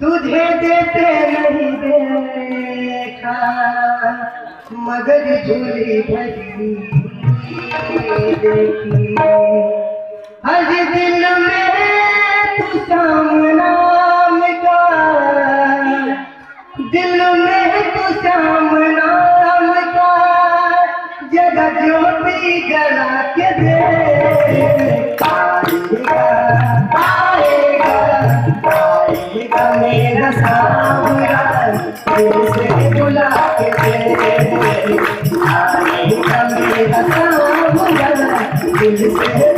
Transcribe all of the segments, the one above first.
तुझे देते नहीं देखा मगर झूली भरी देखी हर दिल में तू सामना मिटा दिल में तू सामना ज्योति जला के दे। आएगा आएगा आएगा मेरा सामना दिल बुला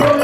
बुला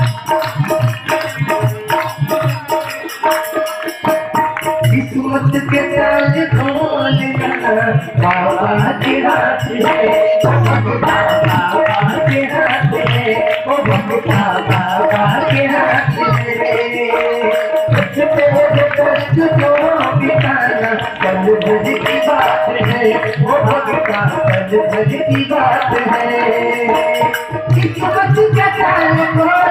किस्मत के ताज खोलना बाबा के हाथ है बाबा के हाथ है ओ भगता बाबा के हाथ है कुछ तेरे कष्ट को बिताना कल भज की बात है ओ भगता कल भज की बात है किस्मत का ताल खोलेगा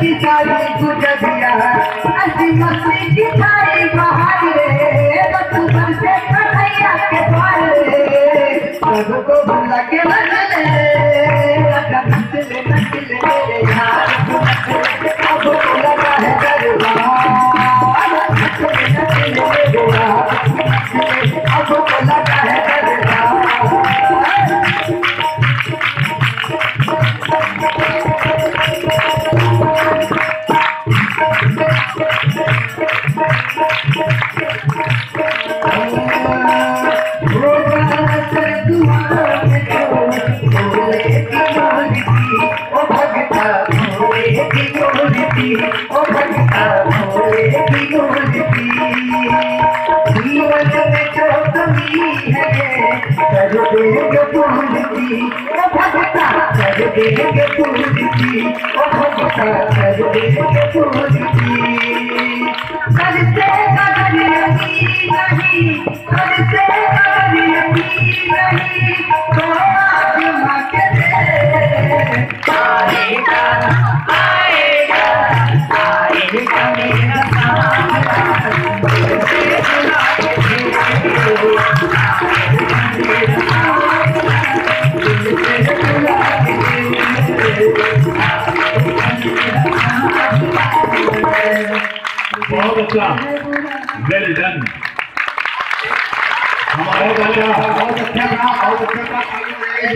की सारी गुजरिया ऐसी मस्ती की सारी ¿Para करते clap. Well done. हमारे बच्चा बहुत अच्छा बना बहुत अच्छा काम कर रहे हैं